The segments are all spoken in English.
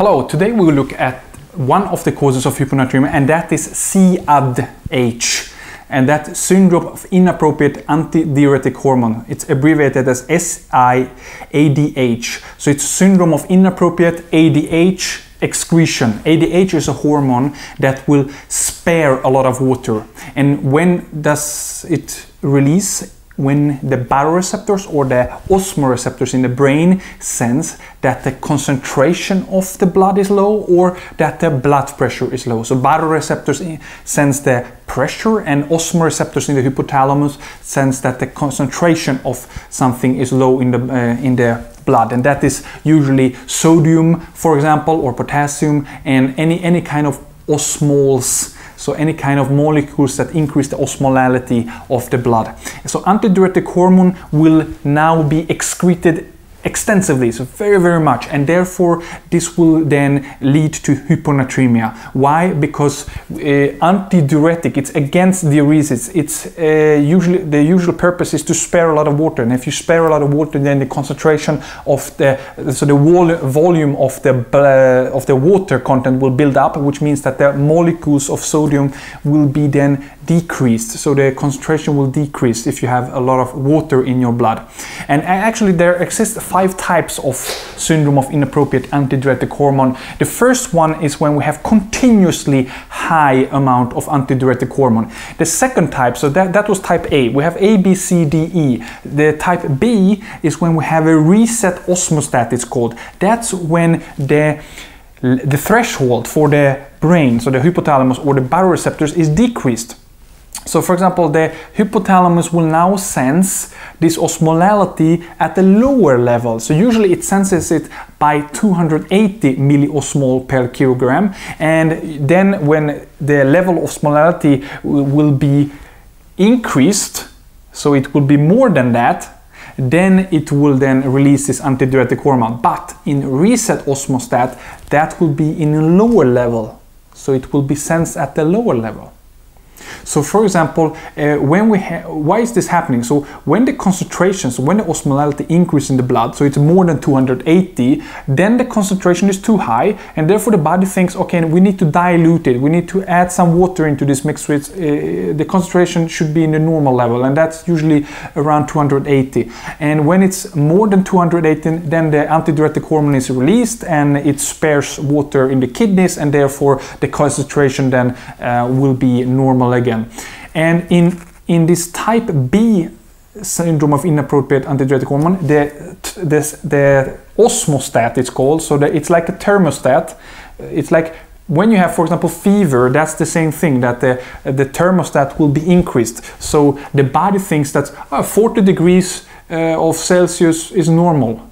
Hello, today we will look at one of the causes of hyponatremia and that is SIADH and that syndrome of inappropriate antidiuretic hormone. It's abbreviated as SIADH. So it's syndrome of inappropriate ADH excretion. ADH is a hormone that will spare a lot of water. And when does it release? When the baroreceptors or the osmoreceptors in the brain sense that the concentration of the blood is low or that the blood pressure is low. So baroreceptors sense the pressure and osmoreceptors in the hypothalamus sense that the concentration of something is low in the uh, in the blood and that is usually sodium for example or potassium and any any kind of osmoles so any kind of molecules that increase the osmolality of the blood. So antidiuretic hormone will now be excreted extensively, so very, very much, and therefore this will then lead to hyponatremia. Why? Because uh, antidiuretic, it's against diuresis. It's uh, usually the usual purpose is to spare a lot of water, and if you spare a lot of water, then the concentration of the so the vol volume of the uh, of the water content will build up, which means that the molecules of sodium will be then decreased. So the concentration will decrease if you have a lot of water in your blood. And actually, there exists five types of syndrome of inappropriate antidiuretic hormone. The first one is when we have continuously high amount of antidiuretic hormone. The second type, so that, that was type A. We have A, B, C, D, E. The type B is when we have a reset osmostat, it's called. That's when the the threshold for the brain, so the hypothalamus or the baroreceptors, is decreased. So for example, the hypothalamus will now sense this osmolality at a lower level. So usually it senses it by 280 milliosmol per kilogram. And then when the level of osmolality will be increased, so it will be more than that, then it will then release this antidiuretic hormone. But in reset osmostat, that will be in a lower level. So it will be sensed at the lower level. So for example, uh, when we why is this happening? So when the concentrations, when the osmolality increase in the blood, so it's more than 280, then the concentration is too high and therefore the body thinks, okay, we need to dilute it. We need to add some water into this mix with uh, the concentration should be in the normal level and that's usually around 280. And when it's more than 280, then the antidiuretic hormone is released and it spares water in the kidneys and therefore the concentration then uh, will be normal again. And in, in this type B syndrome of inappropriate antidiuretic hormone, the, the, the osmostat it's called, so that it's like a thermostat. It's like when you have, for example, fever, that's the same thing, that the, the thermostat will be increased. So the body thinks that oh, 40 degrees uh, of Celsius is normal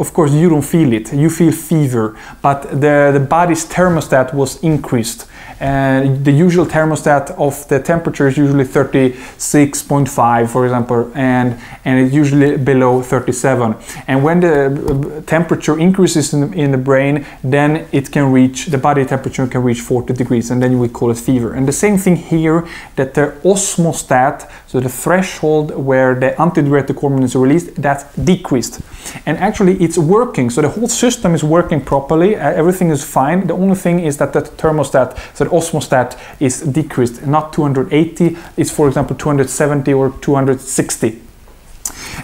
of course you don't feel it you feel fever but the, the body's thermostat was increased and the usual thermostat of the temperature is usually 36.5 for example and and it's usually below 37 and when the uh, temperature increases in the, in the brain then it can reach the body temperature can reach 40 degrees and then we call it fever. And the same thing here that the osmostat so the threshold where the antidiuretic hormone is released that's decreased and actually it's working so the whole system is working properly uh, everything is fine the only thing is that the thermostat so the osmostat is decreased, not 280, it's for example 270 or 260.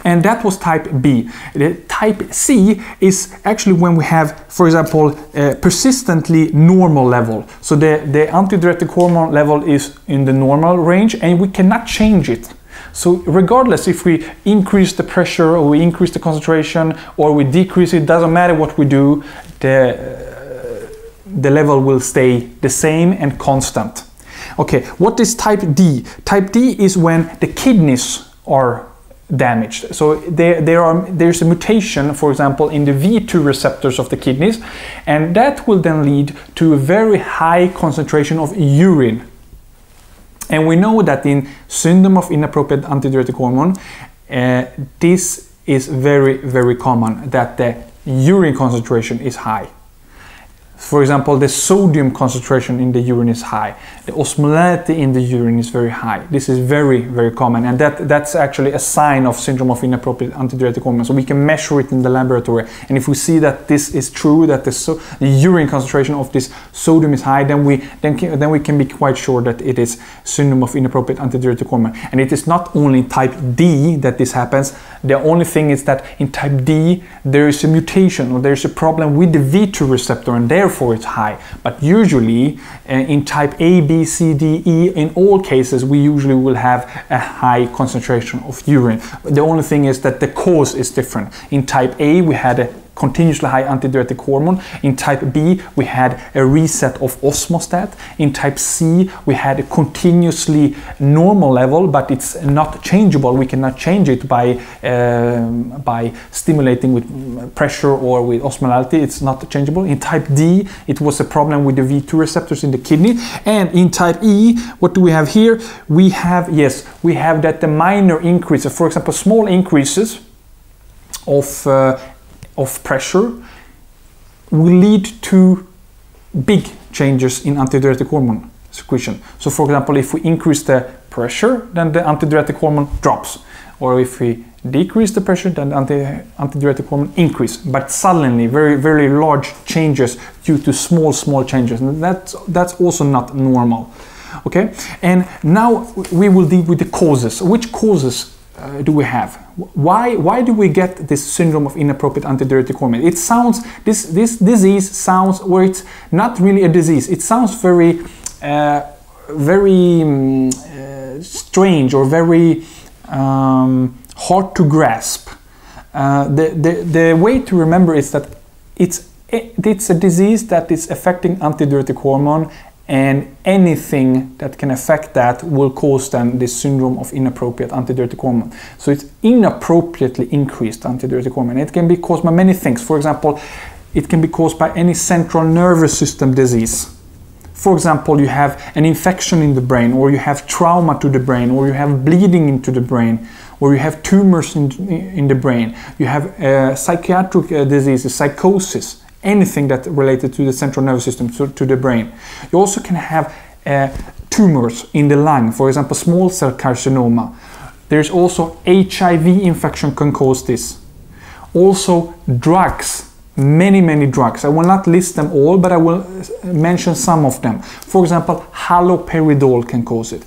And that was type B. The type C is actually when we have, for example, a persistently normal level. So the, the antidiuretic hormone level is in the normal range and we cannot change it. So regardless if we increase the pressure or we increase the concentration or we decrease it, doesn't matter what we do, the uh, the level will stay the same and constant. Okay, what is type D? Type D is when the kidneys are damaged. So there, there are, there's a mutation, for example, in the V2 receptors of the kidneys, and that will then lead to a very high concentration of urine. And we know that in syndrome of inappropriate antidiuretic hormone, uh, this is very, very common, that the urine concentration is high. For example, the sodium concentration in the urine is high. The osmolality in the urine is very high. This is very, very common, and that, that's actually a sign of syndrome of inappropriate antidiuretic hormone. So we can measure it in the laboratory, and if we see that this is true, that the, so, the urine concentration of this sodium is high, then we then, can, then we can be quite sure that it is syndrome of inappropriate antidiuretic hormone. And it is not only type D that this happens. The only thing is that in type D there is a mutation or there is a problem with the V2 receptor, and there therefore it's high. But usually uh, in type A, B, C, D, E, in all cases, we usually will have a high concentration of urine. The only thing is that the cause is different. In type A, we had a continuously high antidiuretic hormone. In type B, we had a reset of osmostat. In type C, we had a continuously normal level, but it's not changeable. We cannot change it by, um, by stimulating with pressure or with osmolality. It's not changeable. In type D, it was a problem with the V2 receptors in the kidney. And in type E, what do we have here? We have, yes, we have that the minor increases, for example, small increases of uh, of pressure will lead to big changes in antidiuretic hormone secretion. So for example, if we increase the pressure, then the antidiuretic hormone drops. Or if we decrease the pressure, then the anti antidiuretic hormone increase. But suddenly, very, very large changes due to small, small changes. And that's, that's also not normal. Okay, and now we will deal with the causes. Which causes uh, do we have? Why, why do we get this syndrome of inappropriate antidiuretic hormone? It sounds, this, this disease sounds, where it's not really a disease, it sounds very, uh, very um, uh, strange or very um, hard to grasp. Uh, the, the, the way to remember is that it's, it's a disease that is affecting antidiuretic hormone and anything that can affect that will cause then this syndrome of inappropriate antidiuretic hormone. So it's inappropriately increased antidiuretic hormone. It can be caused by many things. For example, it can be caused by any central nervous system disease. For example, you have an infection in the brain, or you have trauma to the brain, or you have bleeding into the brain, or you have tumors in, in the brain. You have uh, psychiatric uh, diseases, psychosis, anything that related to the central nervous system, to, the brain. You also can have uh, tumors in the lung, for example, small cell carcinoma. There's also HIV infection can cause this. Also drugs many, many drugs. I will not list them all, but I will mention some of them. For example, haloperidol can cause it.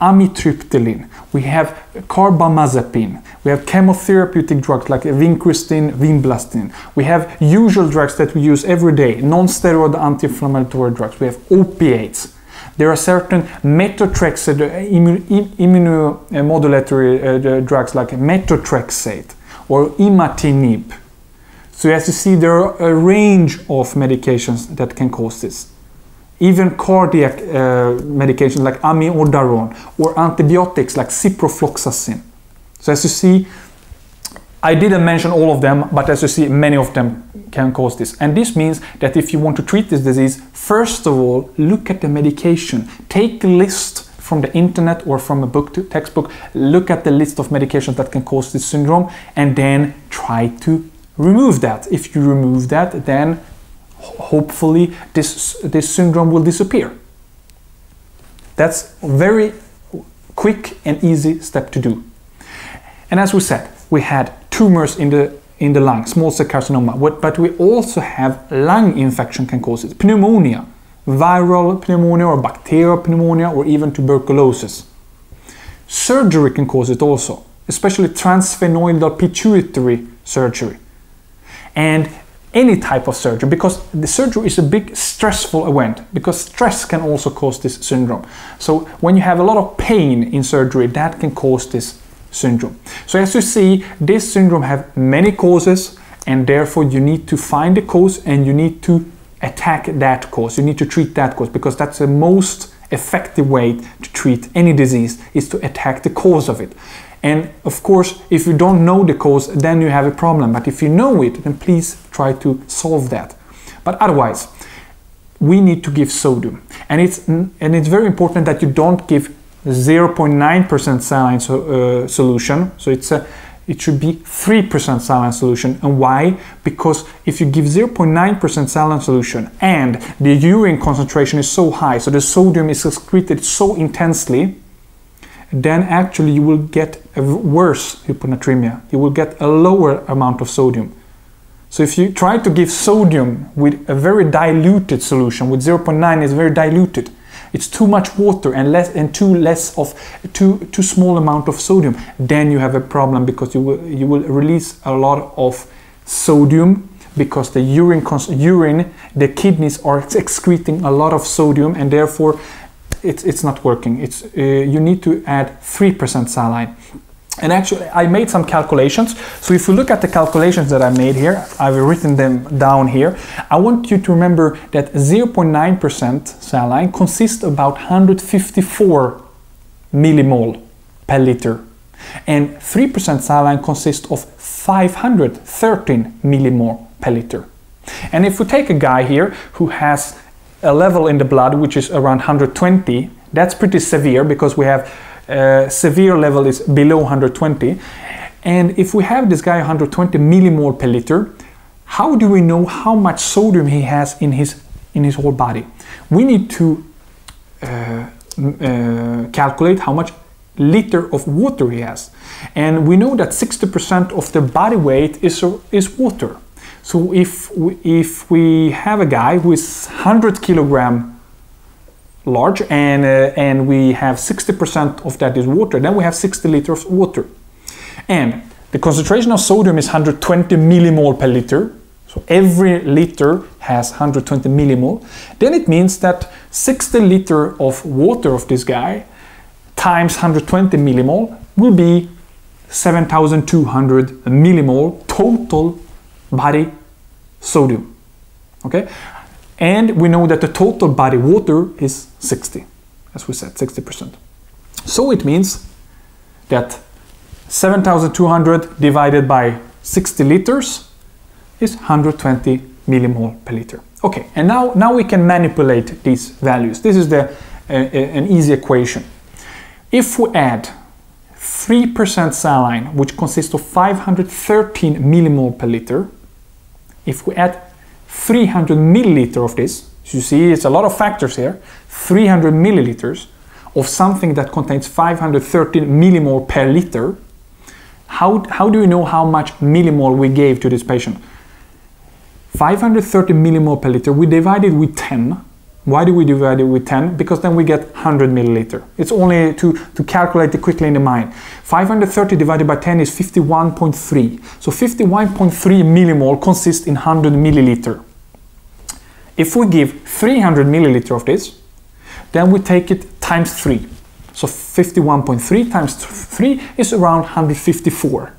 Amitriptyline. We have carbamazepine. We have chemotherapeutic drugs like vincristine, vinblastine. We have usual drugs that we use every day, non-steroid anti-inflammatory drugs. We have opiates. There are certain methotrexate immunomodulatory uh, drugs like methotrexate or imatinib so as you see, there are a range of medications that can cause this. Even cardiac uh, medications like amiodarone or antibiotics like ciprofloxacin. So as you see, I didn't mention all of them, but as you see, many of them can cause this. And this means that if you want to treat this disease, first of all, look at the medication. Take a list from the internet or from a book textbook, look at the list of medications that can cause this syndrome, and then try to remove that. If you remove that, then hopefully this, this syndrome will disappear. That's a very quick and easy step to do. And as we said, we had tumors in the in the lung, small cell carcinoma, but we also have lung infection can cause it, pneumonia, viral pneumonia or bacterial pneumonia or even tuberculosis. Surgery can cause it also, especially transsphenoidal pituitary surgery and any type of surgery because the surgery is a big stressful event because stress can also cause this syndrome. So when you have a lot of pain in surgery that can cause this syndrome. So as you see this syndrome have many causes and therefore you need to find the cause and you need to attack that cause. You need to treat that cause because that's the most effective way to treat any disease is to attack the cause of it. And of course, if you don't know the cause, then you have a problem. But if you know it, then please try to solve that. But otherwise, we need to give sodium. And it's, and it's very important that you don't give 0.9% saline so, uh, solution. So it's a, it should be 3% saline solution. And why? Because if you give 0.9% saline solution and the urine concentration is so high, so the sodium is excreted so intensely, then actually you will get a worse hyponatremia. You will get a lower amount of sodium. So if you try to give sodium with a very diluted solution, with 0.9 is very diluted, it's too much water and less and too less of too too small amount of sodium, then you have a problem because you will you will release a lot of sodium because the urine urine the kidneys are excreting a lot of sodium and therefore it's, it's not working. It's, uh, you need to add 3% saline. And actually, I made some calculations. So if you look at the calculations that I made here, I've written them down here. I want you to remember that 0.9% saline consists about 154 millimole per liter. And 3% saline consists of 513 millimole per liter. And if we take a guy here who has a level in the blood which is around 120, that's pretty severe because we have uh, severe level is below 120. And if we have this guy 120 millimole per liter, how do we know how much sodium he has in his in his whole body? We need to uh, uh, calculate how much liter of water he has. And we know that 60% of the body weight is, is water. So if we, if we have a guy who is 100 kilogram large and, uh, and we have 60% of that is water, then we have 60 liters of water. And the concentration of sodium is 120 millimole per liter. So every liter has 120 millimole. Then it means that 60 liter of water of this guy times 120 millimole will be 7200 millimole total body sodium. Okay? And we know that the total body water is 60, as we said, 60%. So it means that 7,200 divided by 60 liters is 120 millimole per liter. Okay, and now, now we can manipulate these values. This is the, uh, an easy equation. If we add 3% saline, which consists of 513 millimole per liter, if we add 300 milliliter of this, you see it's a lot of factors here, 300 milliliters of something that contains 513 millimole per liter, how, how do you know how much millimole we gave to this patient? 530 millimole per liter, we divided with 10, why do we divide it with 10? Because then we get 100 milliliter. It's only to, to calculate it quickly in the mind. 530 divided by 10 is 51.3. So 51.3 millimole consists in 100 milliliter. If we give 300 milliliter of this, then we take it times 3. So 51.3 times 3 is around 154.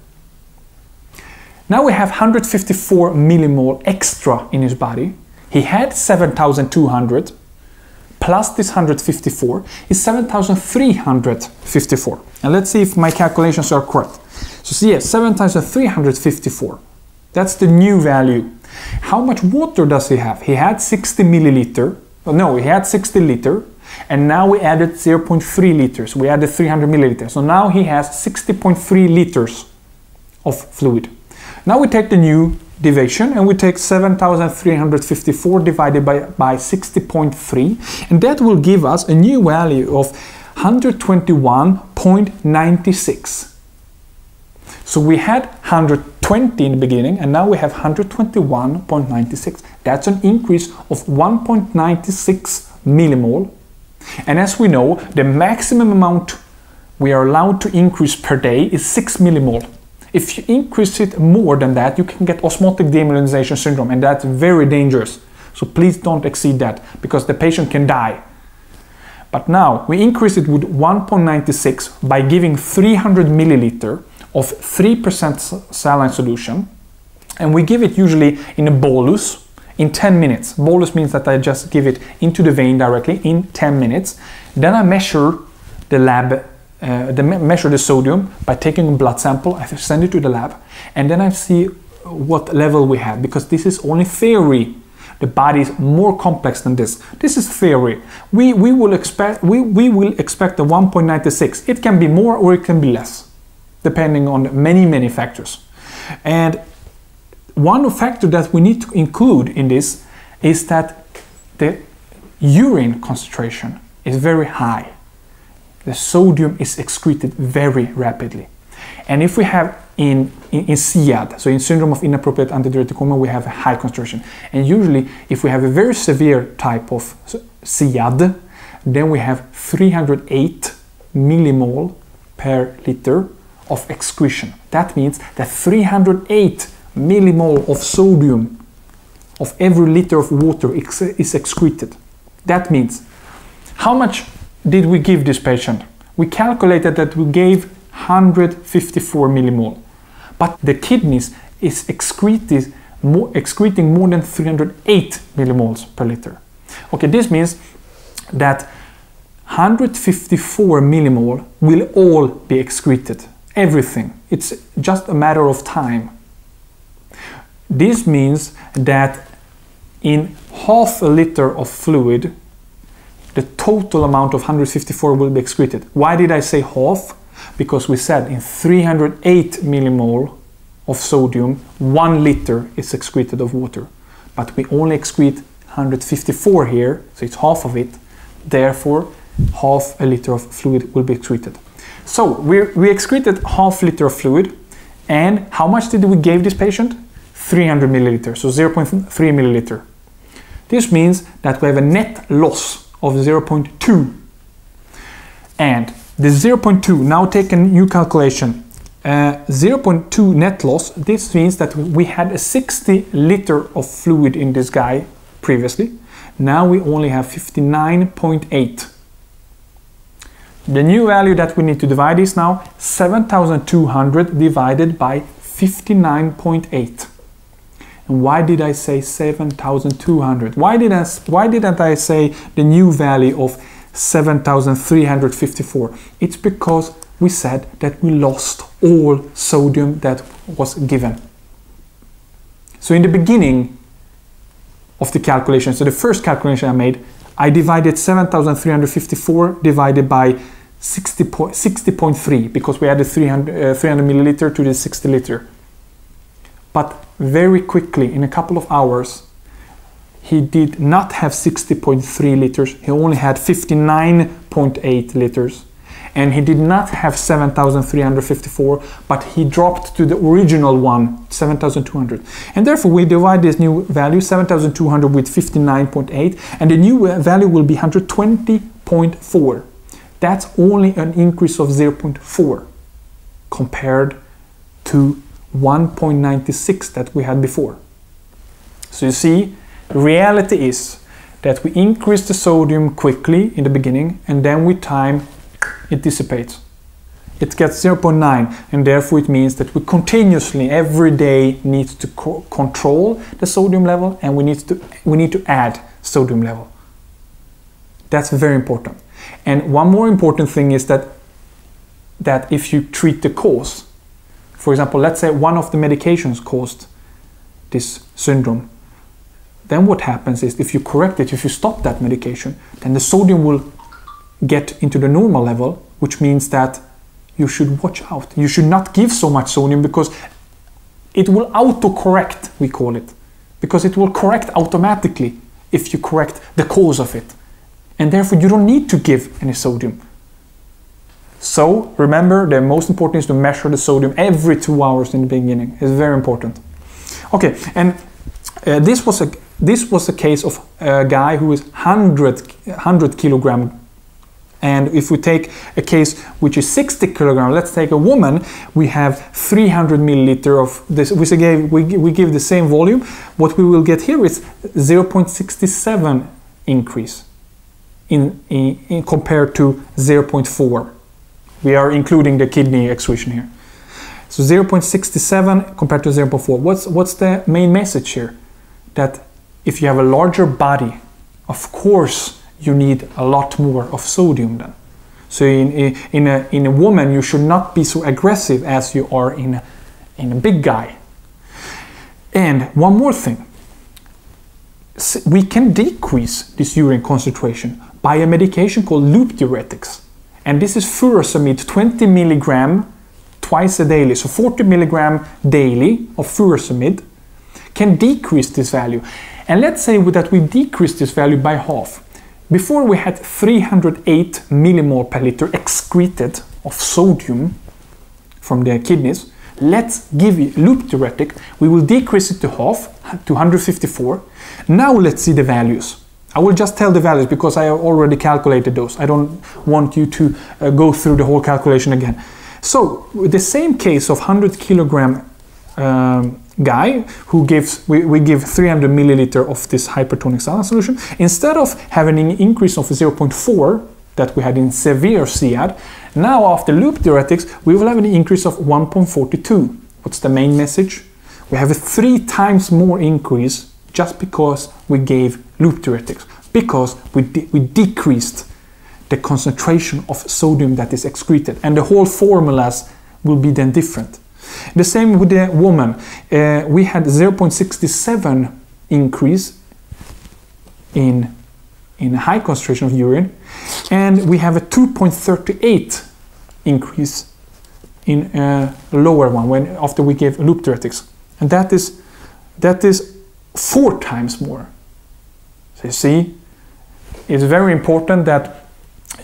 Now we have 154 millimole extra in his body. He had 7,200 plus this 154 is 7,354. And let's see if my calculations are correct. So see, yes, 7,354. That's the new value. How much water does he have? He had 60 milliliter. Oh, no, he had 60 liter. And now we added 0.3 liters. We added 300 milliliters. So now he has 60.3 liters of fluid. Now we take the new division and we take 7354 divided by, by 60.3 and that will give us a new value of 121.96 so we had 120 in the beginning and now we have 121.96 that's an increase of 1.96 millimole. And as we know the maximum amount we are allowed to increase per day is 6 millimole if you increase it more than that, you can get osmotic demyelinization syndrome, and that's very dangerous. So please don't exceed that because the patient can die. But now we increase it with 1.96 by giving 300 milliliter of 3% saline solution, and we give it usually in a bolus in 10 minutes. Bolus means that I just give it into the vein directly in 10 minutes. Then I measure the lab uh, measure the sodium by taking a blood sample, I send it to the lab, and then I see what level we have because this is only theory. The body is more complex than this. This is theory. We, we will expect we, we will expect a 1.96. It can be more or it can be less. depending on many, many factors. And one factor that we need to include in this is that the urine concentration is very high. The sodium is excreted very rapidly. And if we have in, in, in SIAD, so in syndrome of inappropriate antidiuretic hormone, we have a high concentration. And usually, if we have a very severe type of SIAD, then we have 308 millimole per liter of excretion. That means that 308 millimole of sodium of every liter of water is excreted. That means how much did we give this patient? We calculated that we gave 154 millimole but the kidneys is excreted, more, excreting more than 308 millimoles per liter. Okay, this means that 154 millimole will all be excreted, everything. It's just a matter of time. This means that in half a liter of fluid, the total amount of 154 will be excreted. Why did I say half? because we said in 308 millimole of sodium, one liter is excreted of water. But we only excrete 154 here, so it's half of it. Therefore, half a liter of fluid will be excreted. So we, we excreted half liter of fluid, and how much did we give this patient? 300 milliliters, so 0.3 milliliter. This means that we have a net loss of 0.2. And the 0.2, now take a new calculation. Uh, 0.2 net loss, this means that we had a 60 liter of fluid in this guy previously. Now we only have 59.8. The new value that we need to divide is now 7200 divided by 59.8. And why did I say 7200? Why did why didn't I say the new value of 7,354. It's because we said that we lost all sodium that was given. So in the beginning of the calculation, so the first calculation I made, I divided 7,354 divided by 60.3 60 because we added 300, uh, 300 milliliter to the 60 liter. But very quickly, in a couple of hours, he did not have 60.3 liters, he only had 59.8 liters. And he did not have 7,354, but he dropped to the original one, 7,200. And therefore, we divide this new value, 7,200, with 59.8, and the new value will be 120.4. That's only an increase of 0.4 compared to 1.96 that we had before. So you see, reality is that we increase the sodium quickly in the beginning and then with time it dissipates. It gets 0.9 and therefore it means that we continuously every day need to co control the sodium level and we need to we need to add sodium level. That's very important. And one more important thing is that that if you treat the cause, for example, let's say one of the medications caused this syndrome, then what happens is if you correct it, if you stop that medication, then the sodium will get into the normal level, which means that you should watch out. You should not give so much sodium because it will auto-correct, we call it. Because it will correct automatically if you correct the cause of it. And therefore you don't need to give any sodium. So remember, the most important is to measure the sodium every two hours in the beginning. It's very important. Okay, and uh, this was a this was a case of a guy who is 100, 100 kilogram and if we take a case which is 60 kilogram, let's take a woman, we have 300 milliliter of this. We, give, we, we give the same volume. What we will get here is 0.67 increase in, in, in compared to 0.4. We are including the kidney excretion here. So 0.67 compared to 0.4. What's, what's the main message here? That if you have a larger body, of course you need a lot more of sodium then. So in, in, a, in a woman, you should not be so aggressive as you are in in a big guy. And one more thing. We can decrease this urine concentration by a medication called loop diuretics. And this is furosemide 20 milligram twice a daily, so 40 milligram daily of furosemide, can decrease this value. And let's say that we decrease this value by half. Before we had 308 millimole per liter excreted of sodium from the kidneys. Let's give you loop diuretic. We will decrease it to half, to 154. Now let's see the values. I will just tell the values because I have already calculated those. I don't want you to uh, go through the whole calculation again. So, the same case of 100 kilogram um, guy who gives, we, we give 300 milliliter of this hypertonic saline solution, instead of having an increase of 0.4 that we had in severe SIAD, now after loop diuretics, we will have an increase of 1.42. What's the main message? We have a three times more increase just because we gave loop diuretics, because we, de we decreased the concentration of sodium that is excreted, and the whole formulas will be then different. The same with the woman. Uh, we had 0.67 increase in, in high concentration of urine, and we have a 2.38 increase in a lower one when after we gave loop diuretics, and that is that is four times more. So you see, it's very important that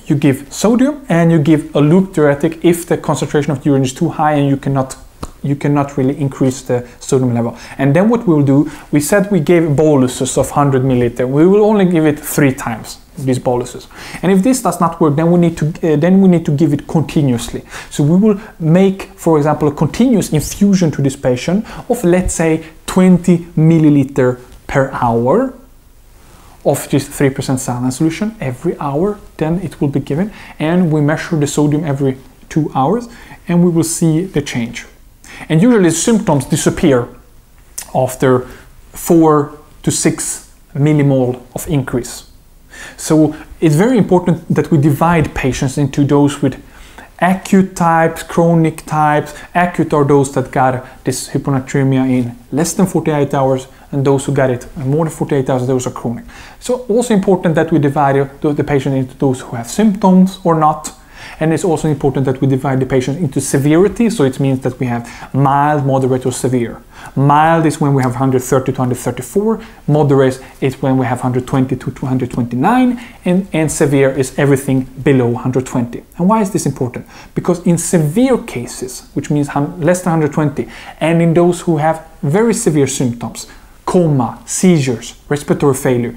you give sodium and you give a loop diuretic if the concentration of urine is too high and you cannot you cannot really increase the sodium level. And then what we'll do, we said we gave boluses of 100 milliliter. We will only give it three times these boluses. And if this does not work, then we need to uh, then we need to give it continuously. So we will make, for example, a continuous infusion to this patient of let's say 20 milliliter per hour of this 3% saline solution every hour. Then it will be given, and we measure the sodium every two hours, and we will see the change. And usually symptoms disappear after four to six millimole of increase. So it's very important that we divide patients into those with acute types, chronic types. Acute are those that got this hyponatremia in less than 48 hours, and those who got it more than 48 hours, those are chronic. So also important that we divide the patient into those who have symptoms or not, and it's also important that we divide the patients into severity, so it means that we have mild, moderate, or severe. Mild is when we have 130 to 134, moderate is when we have 120 to 229, and, and severe is everything below 120. And why is this important? Because in severe cases, which means less than 120, and in those who have very severe symptoms, coma, seizures, respiratory failure,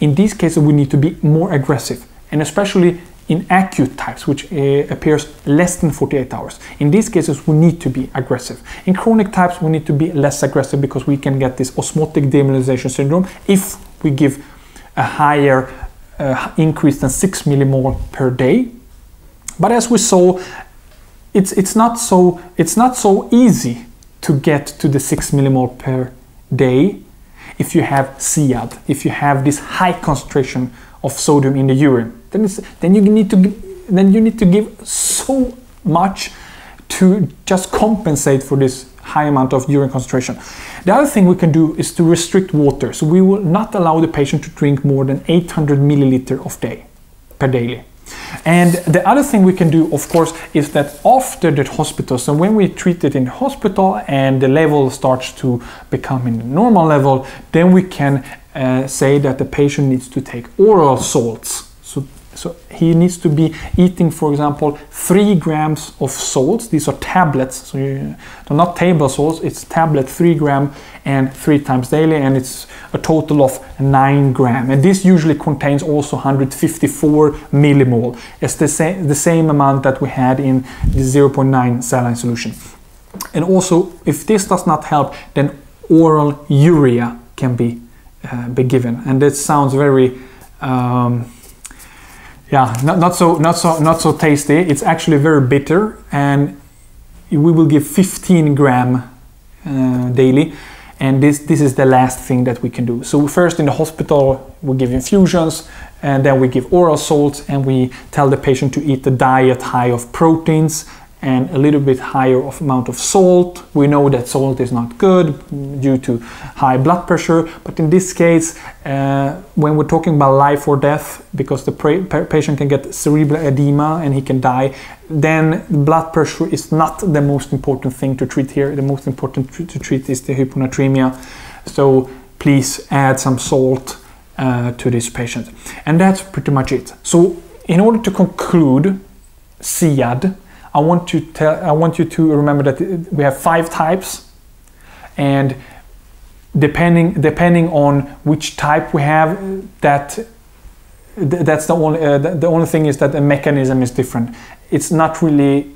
in these cases we need to be more aggressive, and especially in acute types, which uh, appears less than 48 hours. In these cases, we need to be aggressive. In chronic types, we need to be less aggressive because we can get this osmotic demyelinization syndrome if we give a higher uh, increase than 6 millimole per day. But as we saw, it's, it's, not so, it's not so easy to get to the 6 millimole per day if you have SIAD, if you have this high concentration of sodium in the urine then, then you need to then you need to give so much to just compensate for this high amount of urine concentration. The other thing we can do is to restrict water. So we will not allow the patient to drink more than 800 milliliter of day per daily. And the other thing we can do, of course, is that after the hospital, so when we treat it in the hospital and the level starts to become in the normal level, then we can uh, say that the patient needs to take oral salts so so he needs to be eating, for example, three grams of salts. These are tablets, so you, they're not table salts. It's tablet three gram and three times daily, and it's a total of nine gram. And this usually contains also 154 millimole. It's the same the same amount that we had in the 0.9 saline solution. And also, if this does not help, then oral urea can be uh, be given. And that sounds very um, yeah, not, not so not so not so tasty. It's actually very bitter, and we will give 15 gram uh, daily. And this this is the last thing that we can do. So first in the hospital we give infusions, and then we give oral salts, and we tell the patient to eat a diet high of proteins and a little bit higher of amount of salt. We know that salt is not good due to high blood pressure, but in this case, uh, when we're talking about life or death, because the patient can get cerebral edema and he can die, then blood pressure is not the most important thing to treat here. The most important to treat is the hyponatremia. So please add some salt uh, to this patient. And that's pretty much it. So in order to conclude SIAD, I want to tell I want you to remember that we have five types. And depending depending on which type we have that that's the only uh, the only thing is that the mechanism is different. It's not really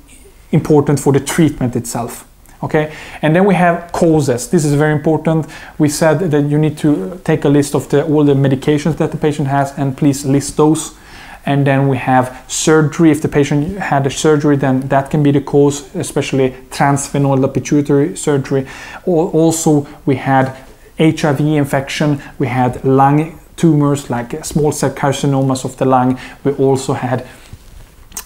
important for the treatment itself okay? And then we have causes. This is very important. We said that you need to take a list of the all the medications that the patient has and please list those and then we have surgery. If the patient had a surgery then that can be the cause especially transsphenoidal pituitary surgery. Also we had hiv infection. We had lung tumors like small cell carcinomas of the lung. We also had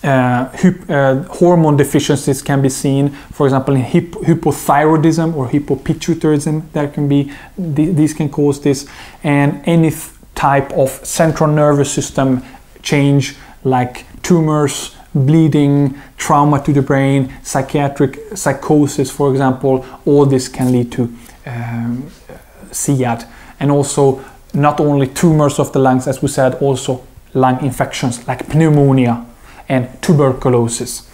uh, uh, hormone deficiencies can be seen, for example, in hypothyroidism or hypopituitarism. That can be th these can cause this, and any type of central nervous system change like tumors, bleeding, trauma to the brain, psychiatric psychosis, for example, all this can lead to um, SIAD. And also, not only tumors of the lungs, as we said, also lung infections like pneumonia and tuberculosis.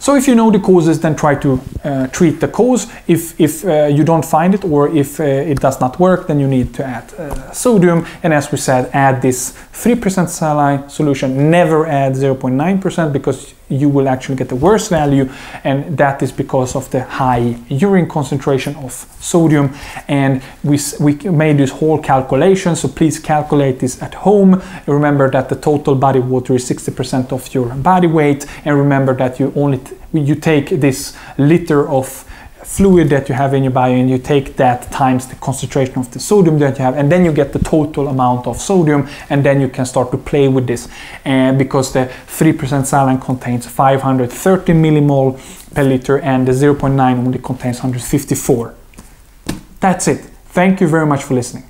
So if you know the causes, then try to uh, treat the cause. If, if uh, you don't find it or if uh, it does not work, then you need to add uh, sodium. And as we said, add this 3% saline solution. Never add 0.9% because you will actually get the worst value and that is because of the high urine concentration of sodium. And we, we made this whole calculation so please calculate this at home. Remember that the total body water is 60% of your body weight and remember that you only you take this liter of fluid that you have in your body and you take that times the concentration of the sodium that you have and then you get the total amount of sodium and then you can start to play with this. And because the 3% saline contains 530 millimole per liter and the 0.9 only contains 154 that's it. Thank you very much for listening